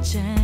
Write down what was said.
watching.